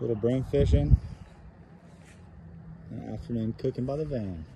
little brim fishing, and afternoon cooking by the van.